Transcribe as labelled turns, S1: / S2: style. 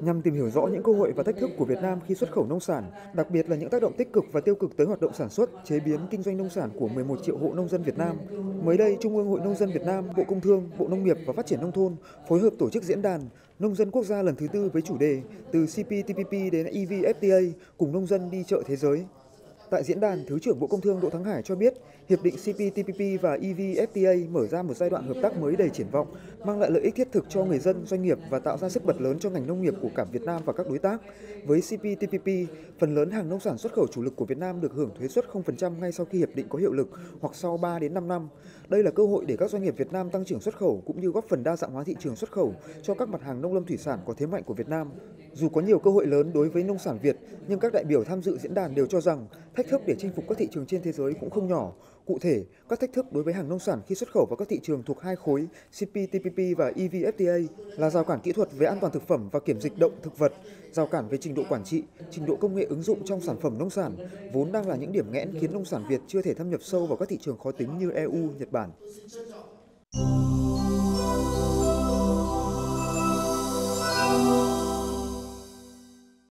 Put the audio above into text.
S1: nhằm tìm hiểu rõ những cơ hội và thách thức của Việt Nam khi xuất khẩu nông sản, đặc biệt là những tác động tích cực và tiêu cực tới hoạt động sản xuất, chế biến, kinh doanh nông sản của 11 triệu hộ nông dân Việt Nam. Mới đây, Trung ương Hội Nông dân Việt Nam, Bộ Công Thương, Bộ Nông nghiệp và Phát triển Nông thôn phối hợp tổ chức diễn đàn Nông dân quốc gia lần thứ tư với chủ đề Từ CPTPP đến EVFTA cùng nông dân đi chợ thế giới. Tại diễn đàn, Thứ trưởng Bộ Công Thương Đỗ Thắng Hải cho biết, Hiệp định CPTPP và EVFTA mở ra một giai đoạn hợp tác mới đầy triển vọng, mang lại lợi ích thiết thực cho người dân, doanh nghiệp và tạo ra sức bật lớn cho ngành nông nghiệp của cả Việt Nam và các đối tác. Với CPTPP, phần lớn hàng nông sản xuất khẩu chủ lực của Việt Nam được hưởng thuế suất 0% ngay sau khi hiệp định có hiệu lực hoặc sau 3 đến 5 năm. Đây là cơ hội để các doanh nghiệp Việt Nam tăng trưởng xuất khẩu cũng như góp phần đa dạng hóa thị trường xuất khẩu cho các mặt hàng nông lâm thủy sản có thế mạnh của Việt Nam. Dù có nhiều cơ hội lớn đối với nông sản Việt, nhưng các đại biểu tham dự diễn đàn đều cho rằng thách thức để chinh phục các thị trường trên thế giới cũng không nhỏ. Cụ thể, các thách thức đối với hàng nông sản khi xuất khẩu vào các thị trường thuộc hai khối CPTPP và EVFTA là rào cản kỹ thuật về an toàn thực phẩm và kiểm dịch động thực vật, rào cản về trình độ quản trị, trình độ công nghệ ứng dụng trong sản phẩm nông sản, vốn đang là những điểm nghẽn khiến nông sản Việt chưa thể thâm nhập sâu vào các thị trường khó tính như EU, Nhật Bản.